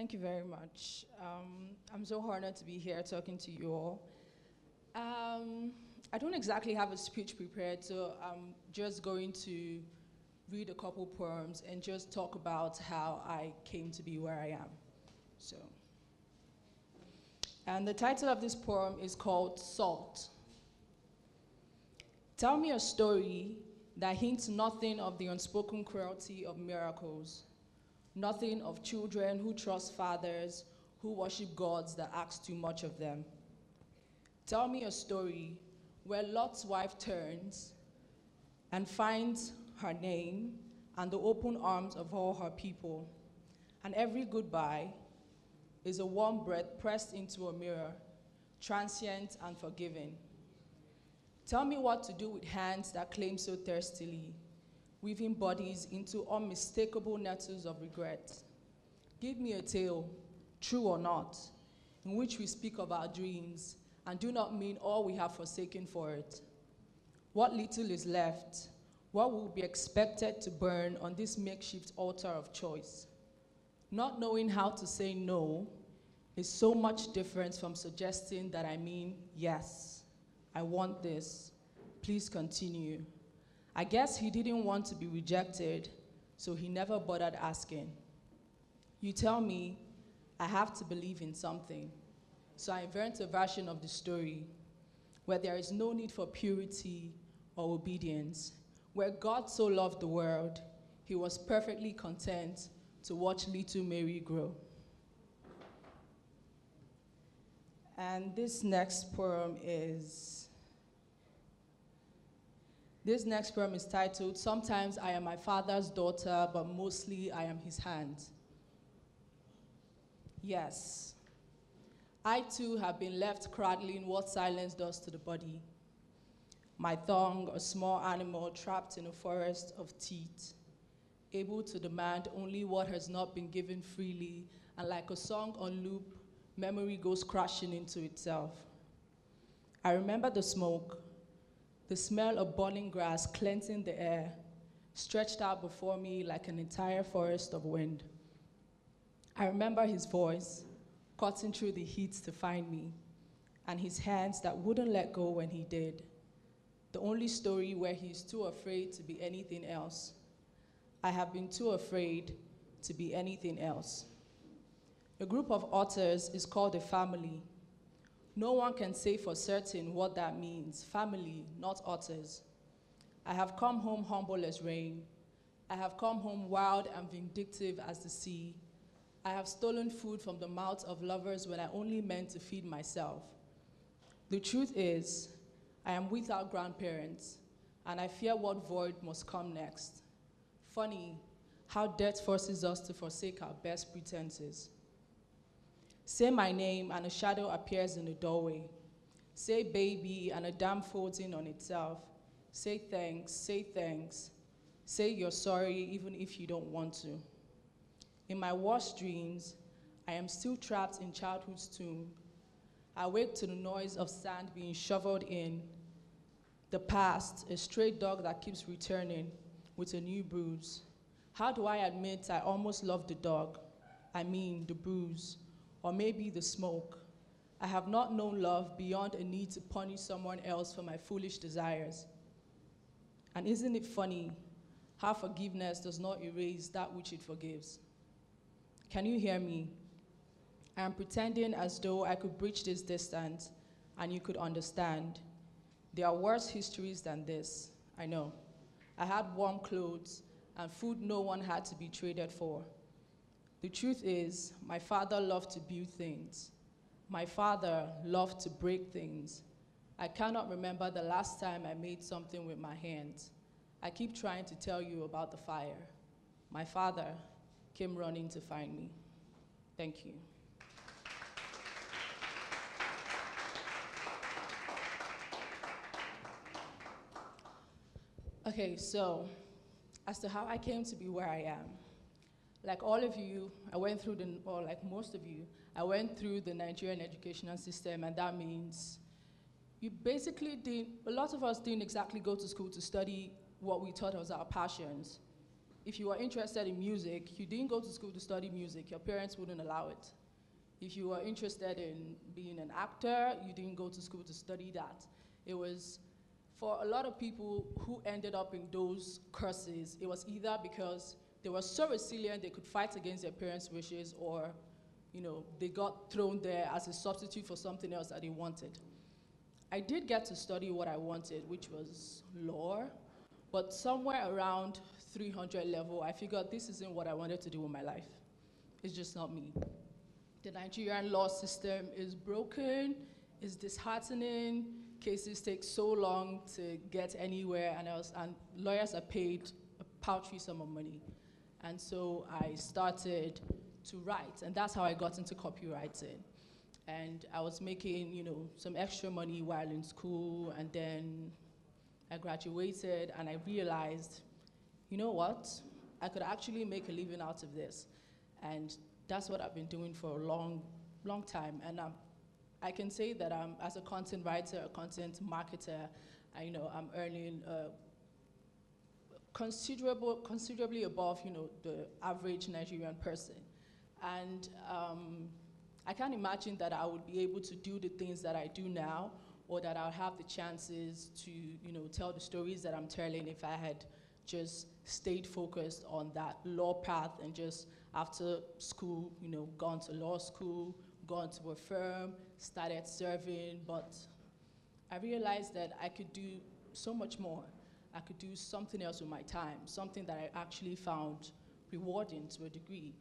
Thank you very much. Um, I'm so honored to be here talking to you all. Um, I don't exactly have a speech prepared, so I'm just going to read a couple poems and just talk about how I came to be where I am. So, and the title of this poem is called Salt. Tell me a story that hints nothing of the unspoken cruelty of miracles, nothing of children who trust fathers who worship gods that ask too much of them. Tell me a story where Lot's wife turns and finds her name and the open arms of all her people, and every goodbye is a warm breath pressed into a mirror, transient and forgiving. Tell me what to do with hands that claim so thirstily, weaving bodies into unmistakable nettles of regret. Give me a tale, true or not, in which we speak of our dreams and do not mean all we have forsaken for it. What little is left, what will be expected to burn on this makeshift altar of choice? Not knowing how to say no is so much different from suggesting that I mean yes, I want this, please continue. I guess he didn't want to be rejected, so he never bothered asking. You tell me I have to believe in something, so I invent a version of the story where there is no need for purity or obedience, where God so loved the world, he was perfectly content to watch little Mary grow. And this next poem is this next poem is titled Sometimes I Am My Father's Daughter, but Mostly I Am His Hand. Yes, I too have been left cradling what silence does to the body. My thong, a small animal trapped in a forest of teeth, able to demand only what has not been given freely, and like a song on loop, memory goes crashing into itself. I remember the smoke, the smell of burning grass cleansing the air, stretched out before me like an entire forest of wind. I remember his voice, cutting through the heat to find me, and his hands that wouldn't let go when he did. The only story where he's too afraid to be anything else. I have been too afraid to be anything else. A group of otters is called a family. No one can say for certain what that means family, not otters. I have come home humble as rain. I have come home wild and vindictive as the sea. I have stolen food from the mouths of lovers when I only meant to feed myself. The truth is, I am without grandparents, and I fear what void must come next. Funny how death forces us to forsake our best pretenses. Say my name, and a shadow appears in the doorway. Say baby, and a dam folds in on itself. Say thanks, say thanks. Say you're sorry, even if you don't want to. In my worst dreams, I am still trapped in childhood's tomb. I wake to the noise of sand being shoveled in. The past, a stray dog that keeps returning with a new bruise. How do I admit I almost love the dog? I mean, the bruise, or maybe the smoke. I have not known love beyond a need to punish someone else for my foolish desires. And isn't it funny how forgiveness does not erase that which it forgives? Can you hear me? I am pretending as though I could bridge this distance and you could understand. There are worse histories than this, I know. I had warm clothes and food no one had to be traded for. The truth is, my father loved to build things. My father loved to break things. I cannot remember the last time I made something with my hands. I keep trying to tell you about the fire. My father came running to find me. Thank you. Okay, so as to how I came to be where I am. Like all of you, I went through the, or like most of you, I went through the Nigerian educational system, and that means you basically did, a lot of us didn't exactly go to school to study what we thought was our passions. if you were interested in music, you didn't go to school to study music, your parents wouldn't allow it. If you were interested in being an actor, you didn't go to school to study that. It was for a lot of people who ended up in those courses, it was either because they were so resilient they could fight against their parents' wishes or you know, they got thrown there as a substitute for something else that they wanted. I did get to study what I wanted, which was law, but somewhere around 300 level, I figured this isn't what I wanted to do with my life. It's just not me. The Nigerian law system is broken, is disheartening, cases take so long to get anywhere, and, was, and lawyers are paid a paltry sum of money. And so I started to write, and that's how I got into copywriting. And I was making, you know, some extra money while in school, and then I graduated, and I realized, you know what? I could actually make a living out of this, and that's what I've been doing for a long, long time. And I'm, I can say that I'm, as a content writer, a content marketer, I, you know, I'm earning. Uh, considerable, considerably above, you know, the average Nigerian person. And um, I can't imagine that I would be able to do the things that I do now or that I'll have the chances to, you know, tell the stories that I'm telling if I had just stayed focused on that law path and just after school, you know, gone to law school, gone to a firm, started serving, but I realized that I could do so much more. I could do something else with my time, something that I actually found rewarding to a degree.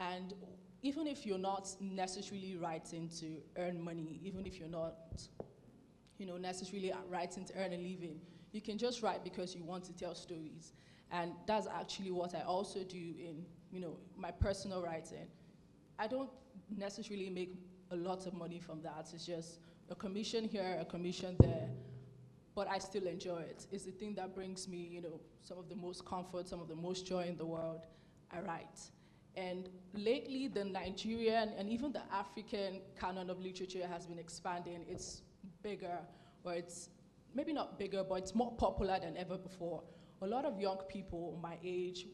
And even if you're not necessarily writing to earn money, even if you're not, you know, necessarily writing to earn a living, you can just write because you want to tell stories. And that's actually what I also do in, you know, my personal writing. I don't necessarily make a lot of money from that. It's just a commission here, a commission there, but I still enjoy it. It's the thing that brings me, you know, some of the most comfort, some of the most joy in the world. I write. And lately, the Nigerian and even the African canon of literature has been expanding. It's bigger, or it's maybe not bigger, but it's more popular than ever before. A lot of young people my age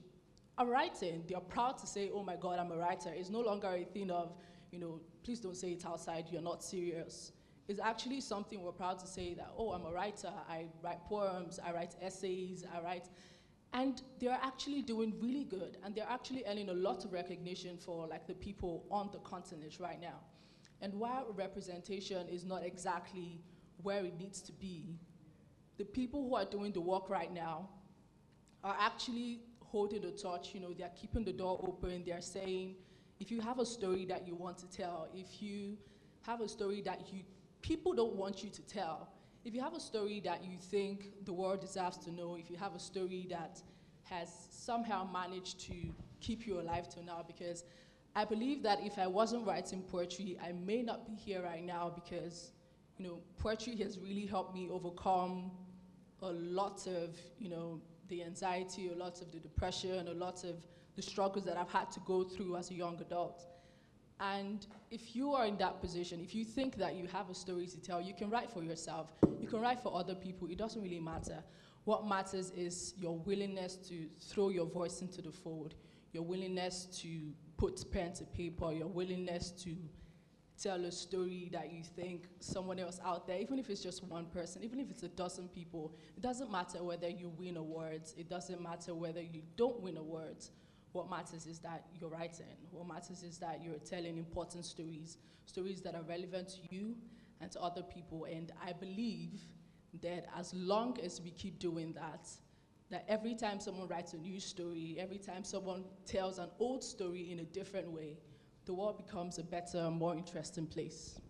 are writing. They're proud to say, oh my God, I'm a writer. It's no longer a thing of, you know, please don't say it outside, you're not serious. It's actually something we're proud to say that, oh, I'm a writer, I write poems, I write essays, I write. And they're actually doing really good, and they're actually earning a lot of recognition for like the people on the continent right now. And while representation is not exactly where it needs to be, the people who are doing the work right now are actually holding the torch, you know, they're keeping the door open, they're saying, if you have a story that you want to tell, if you have a story that you people don't want you to tell, if you have a story that you think the world deserves to know, if you have a story that has somehow managed to keep you alive till now, because I believe that if I wasn't writing poetry, I may not be here right now because, you know, poetry has really helped me overcome a lot of, you know, the anxiety, a lot of the depression, and a lot of the struggles that I've had to go through as a young adult. And if you are in that position, if you think that you have a story to tell, you can write for yourself. You can write for other people. It doesn't really matter. What matters is your willingness to throw your voice into the fold, your willingness to put pen to paper, your willingness to tell a story that you think someone else out there, even if it's just one person, even if it's a dozen people, it doesn't matter whether you win awards, it doesn't matter whether you don't win awards. What matters is that you're writing. What matters is that you're telling important stories, stories that are relevant to you and to other people. And I believe that as long as we keep doing that, that every time someone writes a new story, every time someone tells an old story in a different way, the world becomes a better, more interesting place.